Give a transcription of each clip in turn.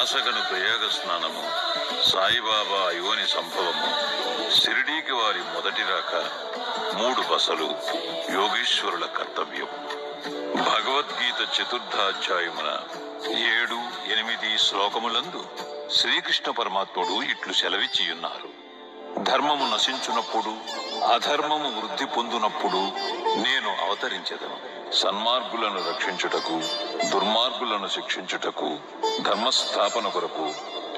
దాసగను ప్రయాగ స్నానము సాయిబాబా యోని సంభవము షిరిడీకి వారి మొదటి రాక మూడు బసలు యోగీశ్వరుల కర్తవ్యం. భగవద్గీత చతుర్థాధ్యాయమున ఏడు ఎనిమిది శ్లోకములందు శ్రీకృష్ణ పరమాత్ముడు ఇట్లు సెలవిచ్చియున్నారు. ధర్మము నశించునప్పుడు అధర్మము వృద్ధి పొందునప్పుడు నేను అవతరించెదను. సన్మార్గులను రక్షించుటకు దుర్మార్గులను శిక్షించుటకు ధర్మస్థాపన కొరకు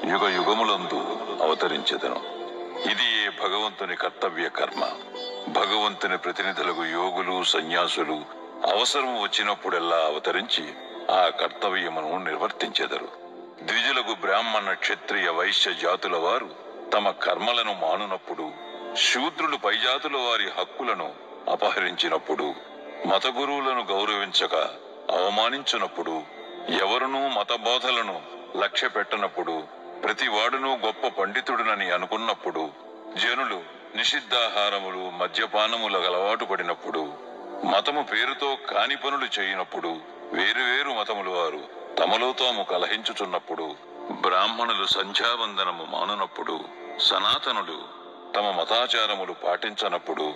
యుగ యుగములందు అవతరించదను. ఇది ఏ భగవంతుని కర్తవ్య కర్మ? భగవంతుని ప్రతినిధులకు యోగులు సన్యాసులు అవసరం వచ్చినప్పుడెల్లా అవతరించి ఆ కర్తవ్యమును నిర్వర్తించెదరు. ద్విజులకు బ్రాహ్మణ క్షత్రియ వైశ్య జాతుల వారు తమ కర్మలను మానునప్పుడు శూద్రులు పైజాతుల వారి హక్కులను అపహరించినప్పుడు మత గురువులను గౌరవించక అవమానించినప్పుడు ఎవరునూ మత బోధలను లక్ష్య పెట్టనప్పుడు ప్రతి గొప్ప పండితుడునని అనుకున్నప్పుడు జనులు నిషిద్ధాహారములు మద్యపానముల అలవాటు పడినప్పుడు మతము పేరుతో కాని పనులు చేయనప్పుడు వేరువేరు మతముల వారు తమలో తాము కలహించుచున్నప్పుడు బ్రాహ్మణులు సంధ్యావందనము మానునప్పుడు సనాతనులు తమ మతాచారములు పాటించనప్పుడు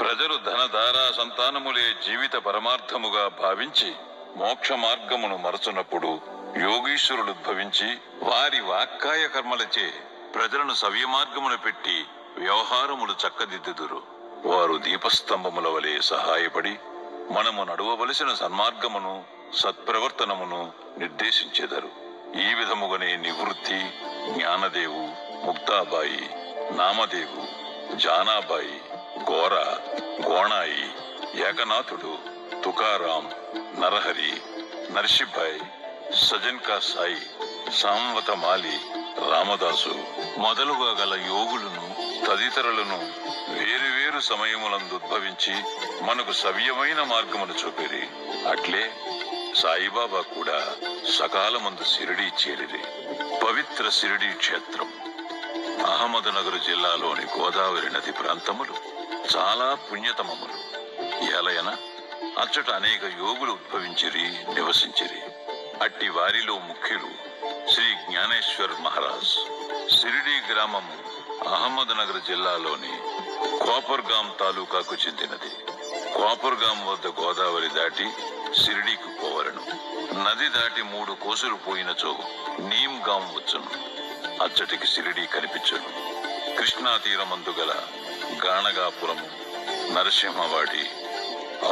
ప్రజలు ధనధారా సంతానములే జీవిత పరమార్థముగా భావించి మోక్ష మార్గమును మరచునప్పుడు యోగీశ్వరులు ఉద్భవించి వారి వాక్కాయ కర్మలచే ప్రజలను సవ్యమార్గమున పెట్టి వ్యవహారములు చక్కదిద్దుదురు. వారు దీపస్తంభముల వలె సహాయపడి మనము నడువవలసిన సన్మార్గమును సత్ప్రవర్తనమును నిర్దేశించెదరు. ఈ విధముగానే నివృత్తి జ్ఞానదేవు ముక్తాబాయి నామదేవు జానాబాయి గోర గోణాయి ఏకనాథుడు తుకారాం నరహరి నర్షిభాయ్ సజన్ కా సాయి సాంవతమాలి రామదాసు మొదలుగా గల యోగులను తదితరులను వేరువేరు సమయములందు ఉద్భవించి మనకు సవ్యమైన మార్గమును చూపిరి. అట్లే సాయిబాబా కూడా సకాలమందు సిరిడి చేరిరి. పవిత్ర సిరిడి క్షేత్రం. అహ్మద్నగర్ జిల్లాలోని గోదావరి నది ప్రాంతములు చాలా పుణ్యతమములు. ఏలయన అచ్చట అనేక యోగులు ఉద్భవించిరి నివసించిరి. అట్టి వారిలో ముఖ్యులు శ్రీ జ్ఞానేశ్వర్ మహారాజ్. సిరిడి గ్రామము అహ్మద్నగర్ జిల్లాలోని కోపర్గాం తాలూకాకు చెందినది. కోపర్గాం వద్ద గోదావరి దాటి సిరిడీకి పోవలను. నది దాటి మూడు కోసులు పోయినచో నీమ్గాం వచ్చును. అచ్చటికి సిరిడి కనిపించును. కృష్ణా తీరమందు గల గాణగాపురము నరసింహవాడి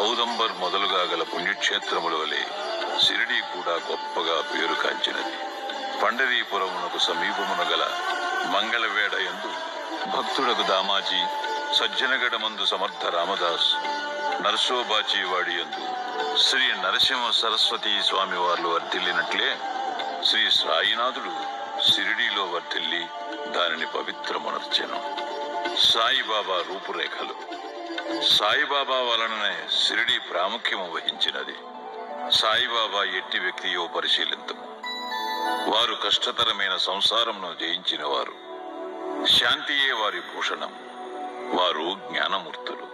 ఔదంబర్ మొదలుగా గల పుణ్యక్షేత్రముల వలె సిరిడి కూడా గొప్పగా పేరు కాంచినది. పండరీపురమునకు సమీపమున గల మంగళవేడ యందు భక్తుడకు దామాజీ సజ్జనగడమందు సమర్థ రామదాస్ నరసోబాచి వాడి యందు శ్రీ నరసింహ సరస్వతి స్వామి వారు వర్ధిల్లినట్లే శ్రీ సాయినాథుడు షిరిడీలో వర్ధిల్లి దానిని పవిత్రమునర్చెను. సాయిబాబా రూపురేఖలు. సాయిబాబా వలననే సిరిడి ప్రాముఖ్యము వహించినది. సాయిబాబా ఎట్టి వ్యక్తియో పరిశీలింతము. వారు కష్టతరమైన సంసారంను జయించిన వారు శాంతియే వారి భూషణం. వారు జ్ఞానమూర్తులు.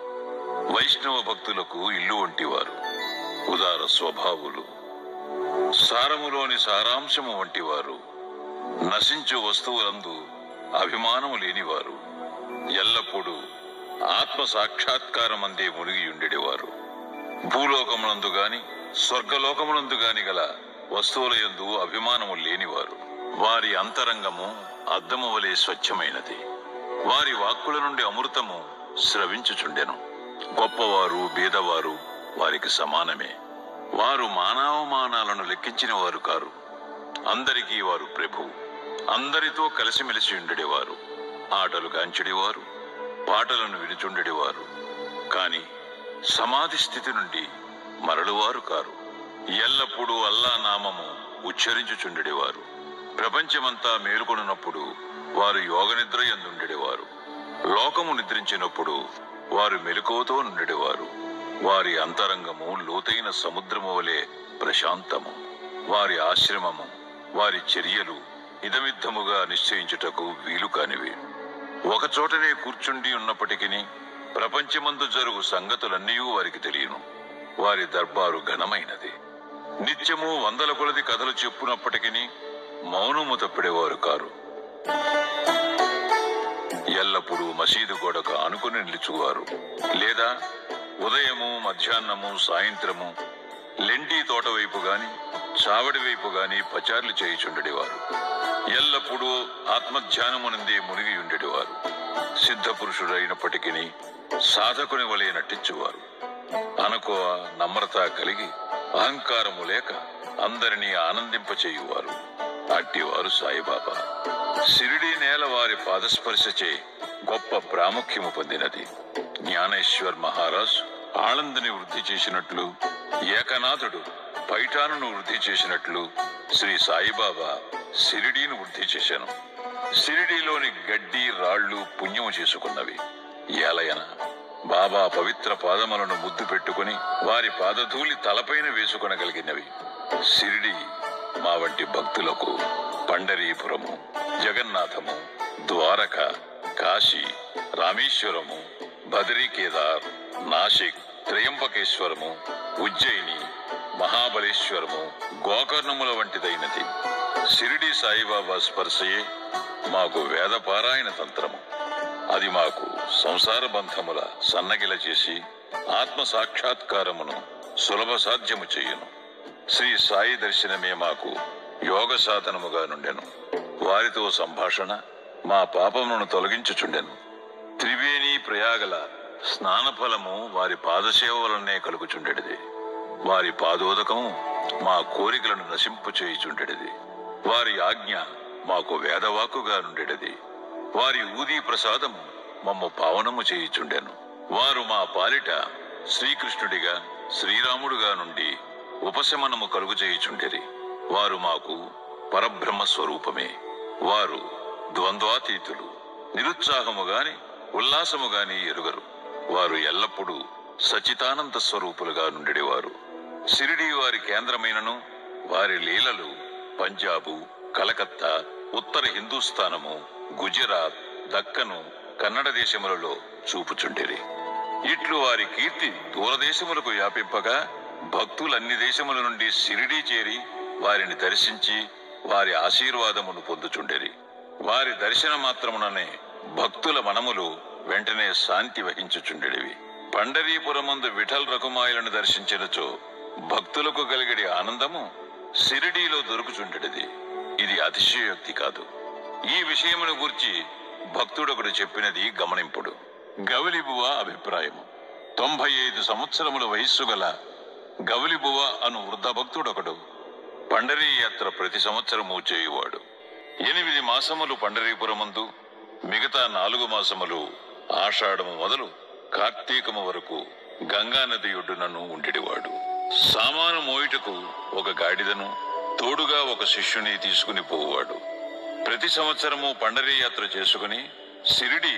వైష్ణవ భక్తులకు ఇల్లు వంటివారు. ఉదార స్వభావులు. సారములోని సారాంశము వంటివారు. నశించు వస్తువులందు అభిమానము లేనివారు ఎల్లప్పుడూ ఆత్మ సాక్షాత్కారమందే మునిగియుండెడివారు భూలోకమునందు గాని స్వర్గలోకమునందు గాని గల వస్తువుల యందు అభిమానము లేనివారు. వారి అంతరంగము అద్దము వలె స్వచ్ఛమైనది. వారి వాక్కుల నుండి అమృతము స్రవించుచుండెను. గొప్పవారు బీదవారు వారికి సమానమే. వారు మానవమానాలను లెక్కించిన వారు కారు. అందరికీ వారు ప్రభు. అందరితో కలిసిమెలిసి ఉండేవారు ఆటలు గాంచెడివారు పాటలను వినుచుండెడివారు. కాని సమాధి స్థితి నుండి మరలువారు కారు. ఎల్లప్పుడూ అల్లా నామము ఉచ్చరించుచుండేవారు ప్రపంచమంతా మేలుకొనున్నప్పుడు వారు యోగ నిద్ర ఎందుండేవారు లోకము నిద్రించినప్పుడు వారు మెలకువతో నుండేవారు వారి అంతరంగము లోతైన సముద్రము వలె ప్రశాంతము. వారి ఆశ్రమము వారి చర్యలు ఇదమిద్దముగా నిశ్చయించుటకు వీలు కానివి. ఒకచోటనే కూర్చుండి ఉన్నప్పటికీ ప్రపంచమందు జరుగు సంగతులన్నీ వారికి తెలియను. వారి దర్బారు ఘనమైనది. నిత్యము వందల కొలది కథలు చెప్పునప్పటికీ మౌనము తప్పిడేవారు కారు. ఎల్లప్పుడూ మసీదు గోడకు ఆనుకుని నిలుచువారు. లేదా ఉదయము మధ్యాహ్నము సాయంత్రము లెండి తోట వైపు గాని చావడి వైపు గాని పచార్లు చేయుచుండేవారు. ఎల్లప్పుడూ ఆత్మధ్యానమునందే మునిగి ఉండేవారు సిద్ధ పురుషుడైనప్పటికీ సాధకుని వలె నటించువారు. అనుకో నమ్రత కలిగి అహంకారము లేక అందరినీ ఆనందింపచేయువారు. అట్టివారు సాయిబాబా. సిరిడి నేల వారి పాదస్పర్శచే గొప్ప ప్రాముఖ్యము పొందినది. జ్ఞానేశ్వర్ మహారాజ్ ఆనందని వృద్ధి చేసినట్లు ఏకనాథుడు పైఠానును వృద్ధి చేసినట్లు శ్రీ సాయిబాబా సిరిడీని వృద్ధి చేశాను. సిరిడీలోని గడ్డి రాళ్ళు పుణ్యము చేసుకున్నవి. ఏలయన బాబా పవిత్ర పాదములను ముద్దు పెట్టుకుని వారి పాదధూళి తలపైన వేసుకొనగలిగినవి. సిరిడి మా వంటి భక్తులకు పండరీపురము జగన్నాథము ద్వారక కాశీ రామేశ్వరము బదరీ కేదార్ నాసిక్ త్రయంబకేశ్వరము ఉజ్జయిని మహాబలేశ్వరము గోకర్ణముల వంటిదైనది. సిరిడి సాయిబాబా స్పర్శయే మాకు వేద పారాయణ తంత్రము. అది మాకు సంసార బంధముల సన్నగిల చేసి ఆత్మ సాక్షాత్కారమును సులభ సాధ్యము చేయును. శ్రీ సాయి దర్శనమే మాకు యోగ సాధనముగా నుండెను. వారితో సంభాషణ మా పాపమును తొలగించుచుండెను. త్రివేణి ప్రయాగల స్నానఫలము వారి పాదసేవ వలనే కలుగుచుండెడిది. వారి పాదోదకము మా కోరికలను నశింపచేయుచుండెడిది. వారి ఆజ్ఞ మాకు వేదవాకుగా నుండెడిది. వారి ఊదీ ప్రసాదం మమ్ము పావనము చేయుచుండెను. వారు మా పాలిట శ్రీకృష్ణుడిగా శ్రీరాముడుగా నుండి ఉపశమనము కలుగు చేయుచుండెరి. వారు మాకు పరబ్రహ్మ స్వరూపమే. వారు ద్వంద్వాతీతులు. నిరుత్సాహము గాని ఉల్లాసము గాని ఎరుగరు. వారు ఎల్లప్పుడూ సచితానంద స్వరూపులుగా నుండెడివారు. షిరిడి వారి కేంద్రమైనను వారి లీలలు పంజాబు కలకత్తా ఉత్తర హిందూస్థానము గుజరాత్ దక్కను కన్నడ దేశములలో చూపుచుండేది ఇట్లు వారి కీర్తి దూరదేశములకు వ్యాపింపగా భక్తులన్ని దేశముల నుండి సిరిడి చేరి వారిని దర్శించి వారి ఆశీర్వాదమును పొందుచుండేరి. వారి దర్శన మాత్రముననే భక్తుల మనములు వెంటనే శాంతి వహించుచుండెడివి. పండరీపురమందు విఠల్ రకుమాయులను దర్శించినచో భక్తులకు కలిగడి ఆనందము సిరిడీలో దొరుకుచుండెడిది ఇది అతిశయోక్తి కాదు. ఈ విషయమును గూర్చి భక్తుడొకడు చెప్పినది గమనింపుడు. గవలిబువ అభిప్రాయము. తొంభై ఐదు సంవత్సరముల వయస్సు గల గవలిబువ అను వృద్ధ భక్తుడొకడు పండరీ యాత్ర ప్రతి సంవత్సరము చేయువాడు. ఎనిమిది మాసములు పండరీపురమందు మిగతా నాలుగు మాసములు ఆషాఢము మొదలు కార్తీకము వరకు గంగానది ఒడ్డునను ఉండేవాడు సామాను మోయుటకు ఒక గాడిదను తోడుగా ఒక శిష్యుని తీసుకుని పోవాడు ప్రతి సంవత్సరము పండరీ యాత్ర చేసుకుని సిరిడి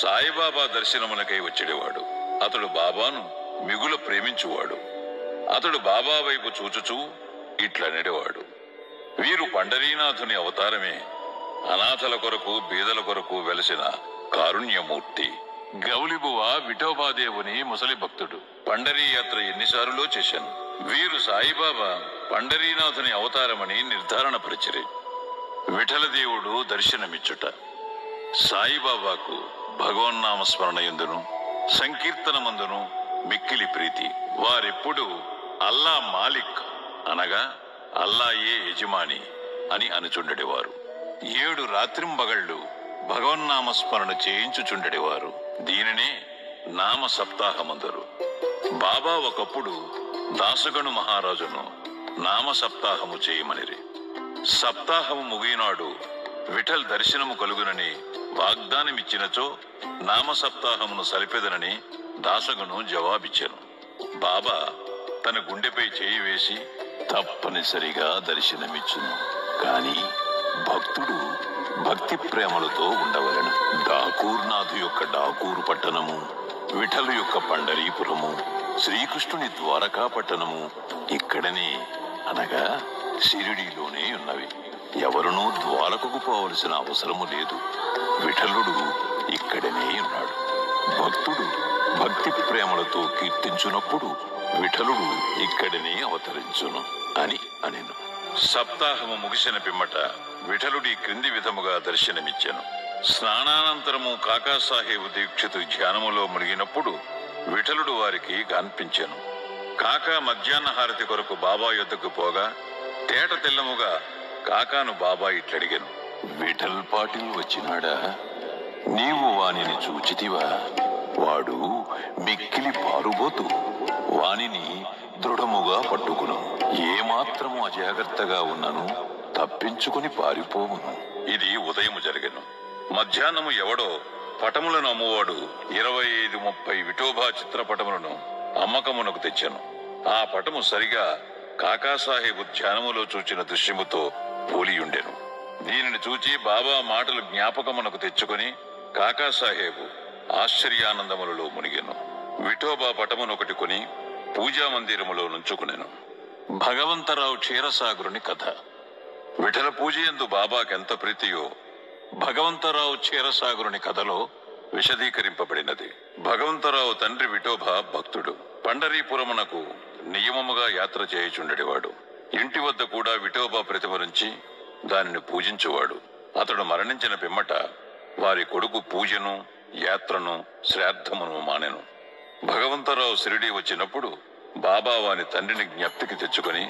సాయిబాబా దర్శనమునకై వచ్చేవాడు అతడు బాబాను మిగుల ప్రేమించువాడు. అతడు బాబా వైపు చూచుచూ ఇట్లనేవాడు వీరు పండరీనాథుని అవతారమే అనాథల కొరకు బీదల కొరకు వెలసిన కారుణ్యమూర్తి. గౌలిబువ విఠోబాదేవుని ముసలి భక్తుడు. పండరీ యాత్ర ఎన్నిసార్లు చేశాను. వీరు సాయిబాబా పండరీనాథుని అవతారమని నిర్ధారణ పరిచరి. విఠలదేవుడు దర్శనమిచ్చుట. సాయిబాబాకు భగవన్నామస్మరణ సంకీర్తన సంకీర్తనమందును మిక్కిలి ప్రీతి. వారెప్పుడు అల్లా మాలిక్ అనగా అల్లాయే యజమాని అని అనుచుండెడివారు. ఏడు రాత్రింబగళ్ళు భగవన్నామస్మరణ చేయించుచుండెడివారు. దీనినే నామ సప్తాహమందరు బాబా ఒకప్పుడు దాసగణు మహారాజును నామ సప్తాహము చేయమనిరి. సప్తాహము ముగినాడు విఠల్ దర్శనము కలుగునని వాగ్దానమిచ్చినచో నామ సప్తాహమును సరిపెదనని దాసగను జవాబిచ్చాను. బాబా తన గుండెపై చేయి వేసి తప్పనిసరిగా దర్శనమిచ్చును. కాని భక్తుడు భక్తి ప్రేమలతో ఉండవలను. డాకూర్నాథు యొక్క డాకూరు పట్టణము విఠలు యొక్క పండరీపురము శ్రీకృష్ణుని ద్వారకా పట్టణము ఇక్కడనే అనగా షిరిడీలోనే ఉన్నవి. ఎవరునూ ద్వారకకు పోవలసిన అవసరము లేదు. విఠలుడు ఇక్కడనే ఉన్నాడు. భక్తుడు భక్తి ప్రేమలతో కీర్తించునప్పుడు విఠలుడు ఇక్కడనే అవతరించును అని అనెను. సప్తాహము ముగిసిన పిమ్మట విఠలుడి క్రింది విధముగా దర్శనమిచ్చాను. స్నానానంతరము కాకాసాహేబు దీక్షితు ధ్యానములో మునిగినప్పుడు విఠలుడు వారికి కనిపించాను కాకా మధ్యాహ్న హారతి కొరకు బాబా యొద్దకు పోగా తేట తెల్లముగా కాకాను బాబా ఇట్లడిగాను. విఠల్ పాటిల్ వచ్చినాడా? నీవు వానిని చూచితివా? వాడు మిక్కిలి పారుబోతు వానిని దృఢముగా పట్టుకును. ఏమాత్రము అజాగ్రత్తగా ఉన్నను తప్పించుకుని పారిపోవును. ఇది ఉదయము జరిగెను. మధ్యాహ్నము ఎవడో పటములను అమ్మువాడు ఇరవై ఐదు ముప్పై విఠోబా చిత్రపటములను అమ్మకమునకు తెచ్చాను. ఆ పటము సరిగా కాకాసాహేబు ధ్యానములో చూచిన దృశ్యముతో పోలియుండెను. దీనిని చూచి బాబా మాటలు జ్ఞాపకమునకు తెచ్చుకొని కాకాసాహేబు ఆశ్చర్యానందములలో మునిగెను. విఠోబా పటమునొకటి కొని పూజా మందిరములో నుంచుకునెను. భగవంతరావు క్షీరసాగరుని కథ. విఠల పూజ ఎందు బాబాకెంత ప్రీతియో భగవంతరావు క్షీరసాగరుని కథలో విశదీకరింపబడినది. భగవంతరావు తండ్రి విఠోబా భక్తుడు. పండరీపురమునకు నియమముగా యాత్ర చేయుచుండేవాడు ఇంటి వద్ద కూడా విఠోబా ప్రతిమ నుంచి దానిని పూజించువాడు. అతడు మరణించిన పిమ్మట వారి కొడుకు పూజను యాత్రను శ్రాద్ధమును మానెను. భగవంతరావు షిరిడి వచ్చినప్పుడు బాబా వాని తండ్రిని జ్ఞప్తికి తెచ్చుకొని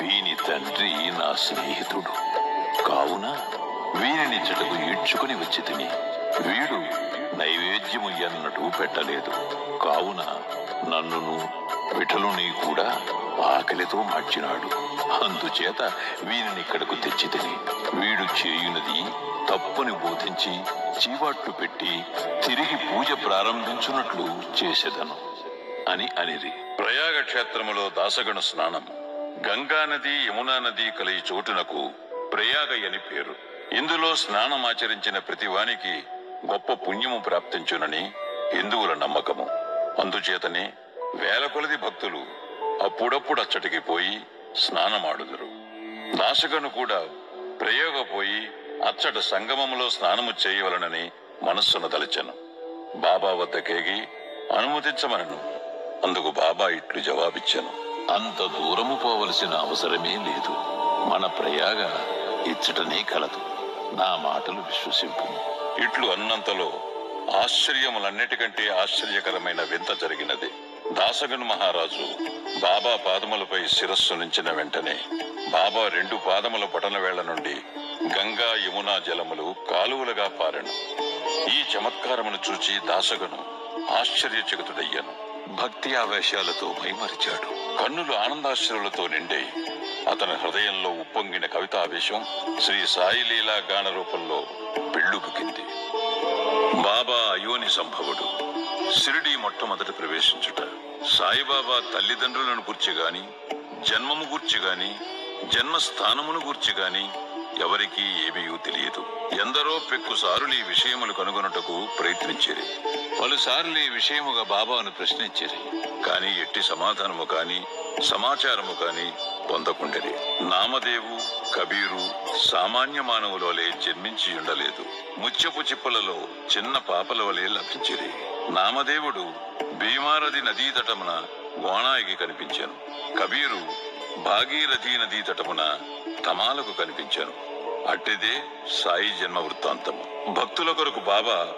వీని తండ్రి నా స్నేహితుడు. కావున వీనిని చెటకు ఈడ్చుకుని వచ్చి తిని. వీడు నైవేద్యము ఎన్నటూ పెట్టలేదు. కావున నన్నును విఠలుని కూడా ఆకలితో మార్చినాడు. అందుచేత వీనిని ఇక్కడకు తెచ్చి తిని వీడు చేయునది తప్పుని బోధించి చీవాట్లు పెట్టి తిరిగి పూజ ప్రారంభించున్నట్లు చేసేదను అని అనిరి. ప్రయాగ క్షేత్రములో దాసగణ స్నానం గంగా నది యమునా నది కలిగి చోటునకు ప్రయాగ అని పేరు. ఇందులో స్నానం ఆచరించిన ప్రతి వానికి గొప్ప పుణ్యము ప్రాప్తించునని హిందువుల నమ్మకము. అందుచేతనే వేల కొలది భక్తులు అప్పుడప్పుడు అచ్చటికి పోయి స్నానమాడుదురు. దాసగను కూడా ప్రయోగ పోయి అచ్చట సంగమములో స్నానము చేయవలనని మనస్సును తలచెను. బాబా వద్దకేగి అనుమతించమనను. అందుకు బాబా ఇట్లు జవాబిచ్చాను. అంత దూరము పోవలసిన అవసరమే లేదు. మన ప్రయాగ ఇచ్చటనే కలదు. నా మాటలు విశ్వసింపు. ఇట్లు అన్నంతలో ఆశ్చర్యములన్నిటికంటే ఆశ్చర్యకరమైన వింత జరిగినది. దాసగను మహారాజు బాబా పాదములపై శిరస్సు నుంచిన వెంటనే బాబా రెండు పాదముల పటన వేళ్ళ నుండి గంగా యమునా జలములు కాలువలుగా పారెను. ఈ చమత్కారమును చూచి దాసగను ఆశ్చర్యచకితుడయ్యాను. భక్తి ఆవేశాలతో మైమరిచాడు కన్నులు ఆనందాశ్రులతో నిండే అతని హృదయంలో ఉప్పొంగిన కవితావేశం శ్రీ సాయి లీలా గాన రూపంలో పెళ్ళుబుకింది. బాబా అయోని సంభవుడు. షిరిడి మొట్టమొదట ప్రవేశించుట. సాయిబాబా తల్లిదండ్రులను గుర్చి గాని జన్మము గుర్చి గాని జన్మస్థానమును గుర్చి గాని ఎవరికీ ఏమీ తెలియదు. ఎందరో పెక్కుసారులు ఈ విషయములు కనుగొనుటకు ప్రయత్నించేది పలుసార్లు ఈ విషయముగా బాబాను ప్రశ్నించేది కాని ఎట్టి సమాధానము కాని సమాచారము కాని పొందకుండేది నామదేవు కబీరు సామాన్య మానవులోలే జన్మించి ఉండలేదు ముచ్చపు చిప్పలలో చిన్న పాపల వలె లభించేది నామదేవుడు భీమారథి నదీ తటమున గోణాయికి కనిపించాను. కబీరు భాగీరథీ నదీ తటమున తమాలకు కనిపించాను. అట్టిదే సాయి జన్మ వృత్తాంతము భక్తుల కొరకు బాబా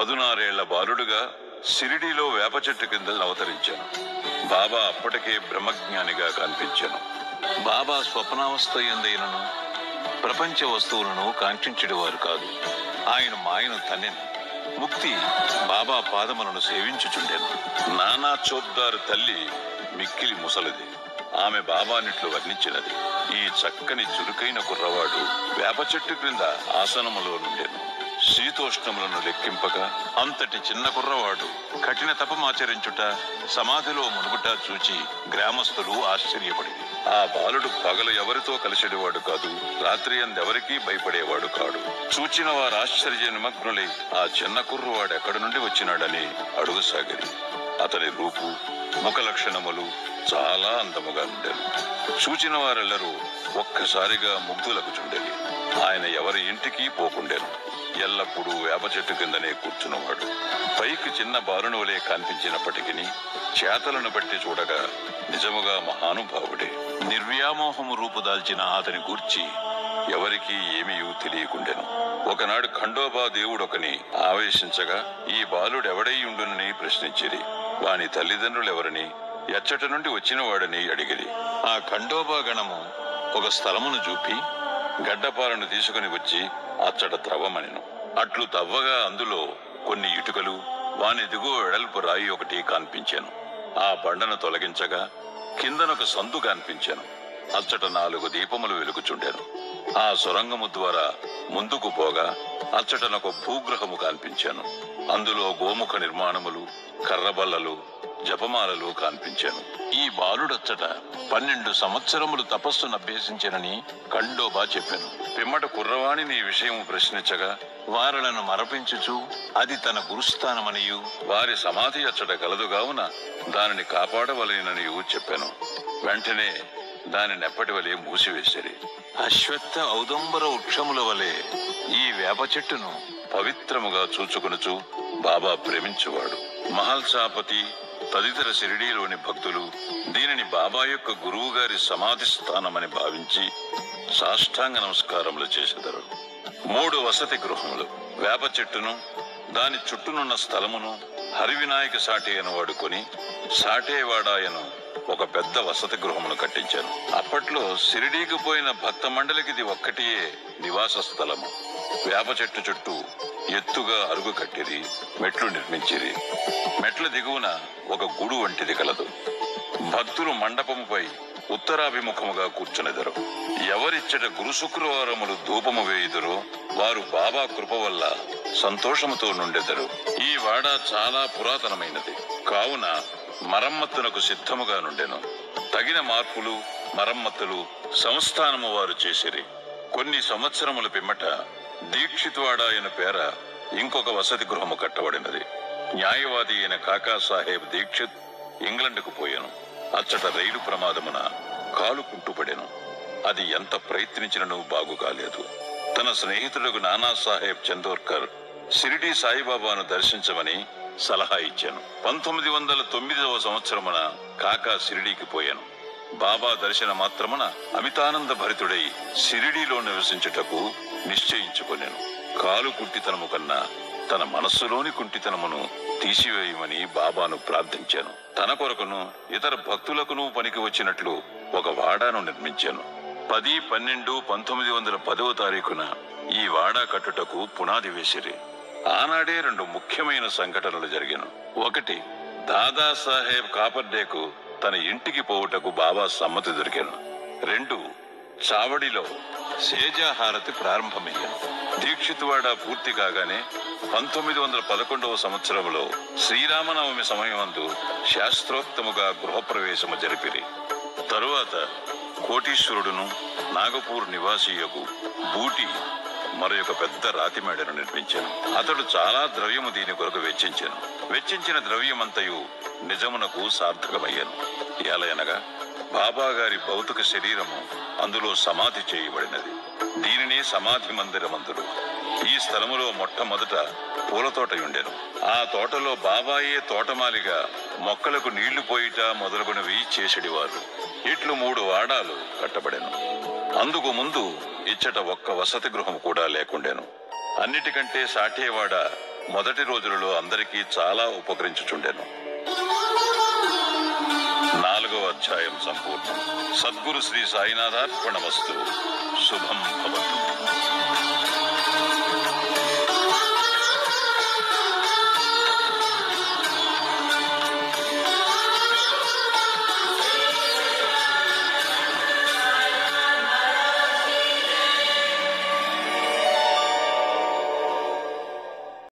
పదునారేళ్ళ బాలుడుగా సిరిడిలో వేప చెట్టు కింద అవతరించాను. బాబా అప్పటికే బ్రహ్మజ్ఞానిగా కనిపించాను. బాబా స్వప్నావస్థ ఎందైనను ప్రపంచ వస్తువులను కాంక్షించడవారు కాదు. ఆయన మాయను తన్నెను. ముక్తి బాబా పాదములను సేవించుచుండెను. నానా చోద్దారు తల్లి మిక్కిలి ముసలిది. ఆమె బాబానిట్లు వర్ణించినది. ఈ చక్కని చురుకైన కుర్రవాడు వేప చెట్టు క్రింద ఆసనములో నుండెను. శీతోష్ణములను లెక్కింపక అంతటి చిన్న కుర్రవాడు కఠిన తపమాచరించుట సమాధిలో మునుగుట చూచి గ్రామస్తులు ఆశ్చర్యపడి ఆ బాలుడు పగలు ఎవరితో కలిసేవాడు కాదు రాత్రి అందెవరికీ భయపడేవాడు కాడు. చూచిన వారు ఆశ్చర్య నిమగ్నులై ఆ చిన్న కుర్రవాడు ఎక్కడి నుండి వచ్చినాడని అడుగుసాగిరి అతని రూపు ముఖ లక్షణములు చాలా అందముగా ఉండేది చూచిన వారెల్లరూ ఒక్కసారిగా ముగ్ధులకు చుండేది ఆయన ఎవరి ఇంటికి పోకుండేను. ఎల్లప్పుడూ వేప చెట్టు కిందనే కూర్చున్నవాడు పైకి చిన్న బారునవలే కనిపించినప్పటికీ చేతలను బట్టి చూడగా నిజముగా మహానుభావుడే. నిర్వ్యామోహము రూపుదాల్చిన అతని గూర్చి ఎవరికీ ఏమీ తెలియకుండెను. ఒకనాడు ఖండోబా దేవుడొకని ఆవేశించగా ఈ బాలుడెవడై ఉండునని ప్రశ్నించిరి. వాని తల్లిదండ్రులెవరని ఎచ్చట నుండి వచ్చినవాడని అడిగిరి. ఆ ఖండోబా గణము ఒక స్థలమును చూపి గడ్డపాలను తీసుకుని వచ్చి అచ్చట త్రవ్వమనెను అట్లు తవ్వగా అందులో కొన్ని ఇటుకలు వాని దిగువ వెడల్పు రాయి ఒకటి కనిపించాను. ఆ బండను తొలగించగా కిందనొక సందు కనిపించాను. అచ్చట నాలుగు దీపములు వెలుగుచుండెను. ఆ సొరంగము ద్వారా ముందుకు పోగా అచ్చటనొక భూగ్రహము కనిపించాను. అందులో గోముఖ నిర్మాణములు కర్రబల్లలు జపమాలలో కనిపించాను ఈ బాలుడచ్చట పన్నెండు సంవత్సరములు తపస్సును అభ్యసించనని కండోబా చెప్పాను. పిమ్మట కుర్రవాణిని ఈ విషయం ప్రశ్నించగా వారలను మరపించుచు అది తన గురుస్థానమనియు. వారి సమాధి అచ్చట కలదుగావున దానిని కాపాడవలెననియు చెప్పాను. వెంటనే దానిని ఎప్పటి వలె మూసివేసిరి. అశ్వత్థ ఔదంబర వృక్షముల వలె ఈ వేప చెట్టును పవిత్రముగా చూచుకొనుచు బాబా ప్రేమించువాడు. మహల్సాపతి తదితర షిరిడీలోని భక్తులు దీనిని బాబా యొక్క గురువు గారి సమాధి స్థానమని భావించి సాష్టాంగ నమస్కారములు చేసెదరు. మూడు వసతి గృహములు వేప చెట్టును దాని చుట్టూనున్న స్థలమును హరివినాయక సాటేయను వాడుకొని సాటేవాడాయను ఒక పెద్ద వసతి గృహమును కట్టించాను అప్పట్లో షిరిడీకి పోయిన భక్త మండలికి ఇది ఒక్కటియే నివాస స్థలము వేప చెట్టు చుట్టూ ఎత్తుగా అరుగు కట్టిరి మెట్లు నిర్మించిరి మెట్ల దిగువన ఒక గుడు వంటిది కలదు. భక్తులు మండపముపై ఉత్తరాభిముఖముగా కూర్చునెదరు. ఎవరిచ్చట గురు శుక్రవారములు ధూపము వేయుదురో వారు బాబా కృప వల్ల సంతోషముతో నుండెదరు. ఈ వాడ చాలా పురాతనమైనది. కావున మరమ్మత్తునకు సిద్ధముగా నుండెను. తగిన మార్పులు మరమ్మతులు సంస్థానము వారు చేసిరి. కొన్ని సంవత్సరముల పిమ్మట దీక్షిత్వాడ అయిన పేర ఇంకొక వసతి గృహము కట్టబడినది. న్యాయవాది అయిన కాకా సాహెబ్ దీక్షిత్ ఇంగ్లండ్కు పోయాను. అచ్చట రైలు ప్రమాదమున కాలు కుంటుపడాను. అది ఎంత ప్రయత్నించినను బాగు కాలేదు. తన స్నేహితులకు నానా సాహెబ్ చందోర్కర్ షిరిడి సాయిబాబాను దర్శించమని సలహా ఇచ్చాను. పంతొమ్మిది వందల తొమ్మిదవ సంవత్సరమున కాకా షిరిడీకి పోయాను. బాబా దర్శన మాత్రమున అమితానంద భరితుడై షిరిడీలో నివసించుటకు నిశ్చయించుకొనెను కాలు కుంటితనము కన్నా తన మనస్సులోని కుంటితనమును తీసివేయమని బాబాను ప్రార్థించాను. తన కొరకును ఇతర భక్తులకును పనికి వచ్చినట్లు ఒక వాడాను నిర్మించాను. పది పన్నెండు పంతొమ్మిది వందల పదవ తారీఖున ఈ వాడా కట్టుటకు పునాది వేసిరి. ఆనాడే రెండు ముఖ్యమైన సంఘటనలు జరిగాను. ఒకటి దాదాసాహెబ్ కాపర్డేకు తన ఇంటికి పోవుటకు బాబా సమ్మతి దొరికాను. రెండు చావడిలో సేజాహారతి ప్రారంభమయ్యాను దీక్షితువాడ పూర్తి కాగానే పంతొమ్మిది వందల పదకొండవ సంవత్సరంలో శ్రీరామనవమి సమయమందు శాస్త్రోక్తముగా గృహప్రవేశము జరిపిరి. తరువాత కోటీశ్వరుడును నాగపూర్ నివాసియకు బూటి మరొక పెద్ద రాతి మేడను నిర్మించాను. అతడు చాలా ద్రవ్యము దీని కొరకు వెచ్చించాను. వెచ్చించిన ద్రవ్యమంతయు నిజమునకు సార్థకమయ్యాను. ఎలయనగా బాబా గారి భౌతిక శరీరము అందులో సమాధి చేయబడినది. దీనినే సమాధి మందిరమందురు. ఈ స్థలములో మొట్టమొదట పూల తోట ఉండెను ఆ తోటలో బాబాయే తోటమాలిగా మొక్కలకు నీళ్ళు పోయిట మొదలగునవి చేసెడివారు. ఇట్లు మూడు వాడాలు కట్టబడెను. అందుకు ముందు ఇచ్చట ఒక్క వసతి గృహం కూడా లేకుండెను. అన్నిటికంటే సాఠేవాడ మొదటి రోజులలో అందరికీ చాలా ఉపకరించుచుండెను. నాలుగో అధ్యాయం సంపూర్ణం. సద్గురు శ్రీ సాయినాథార్పణమస్తు. శుభం భవతు.